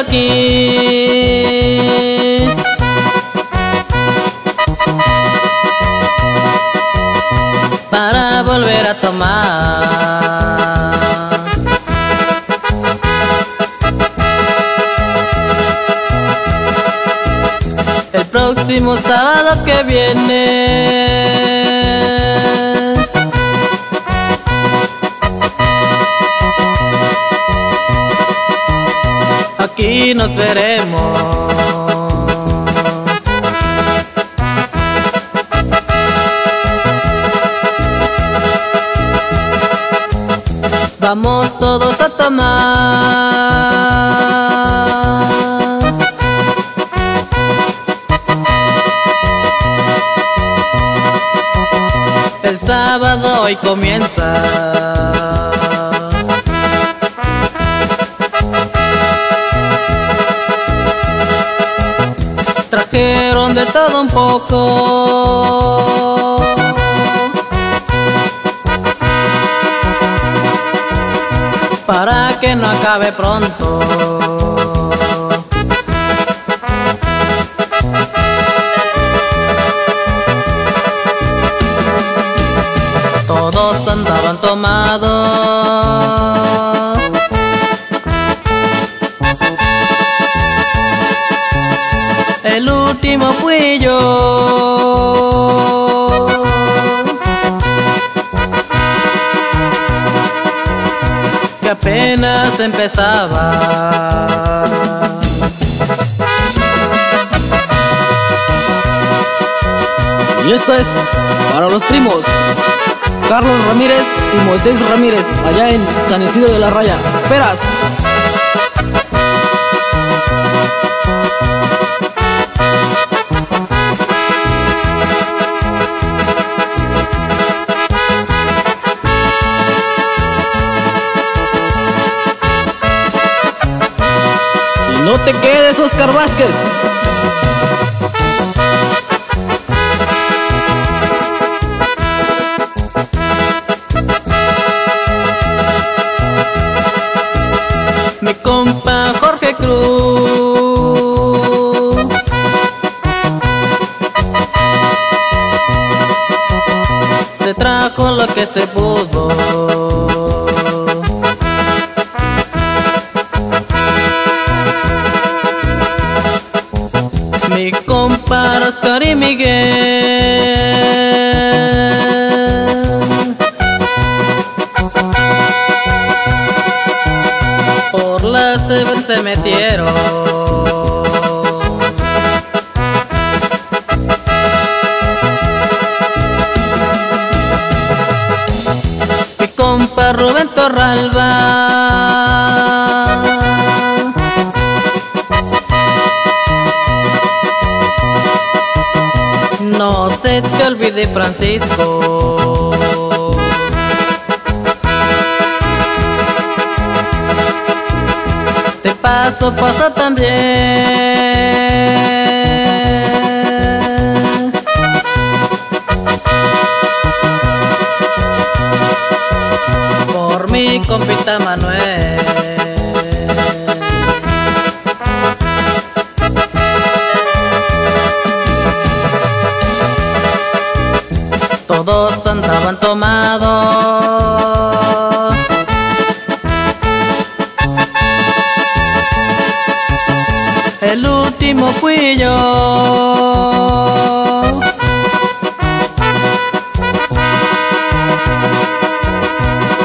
aquí. Para volver a tomar El próximo sábado que viene nos veremos. Vamos todos a tomar. El sábado hoy comienza. Trajeron de todo un poco. Para que no acabe pronto. Todos andaban tomados. Último fui yo. Que apenas empezaba. Y esto es para los primos Carlos Ramírez y Moisés Ramírez, allá en San Isidro de la Raya. Peras. No te quedes, Oscar Vázquez. Mi compa Jorge Cruz. Se trajo lo que se pudo. Oscar y Miguel. Por la se metieron. Mi compa Rubén Torralba No se te olvide Francisco. Te paso, pasa también. Por mi compita Manuel todos andaban tomados. El último fui yo.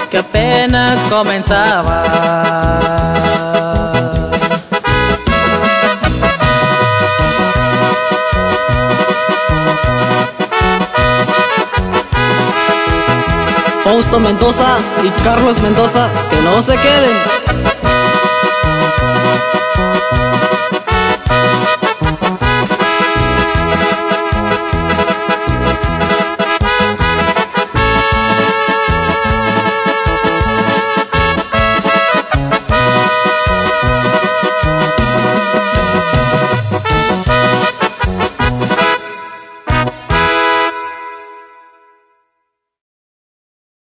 Que apenas comenzaba. Fausto Mendoza y Carlos Mendoza, que no se queden.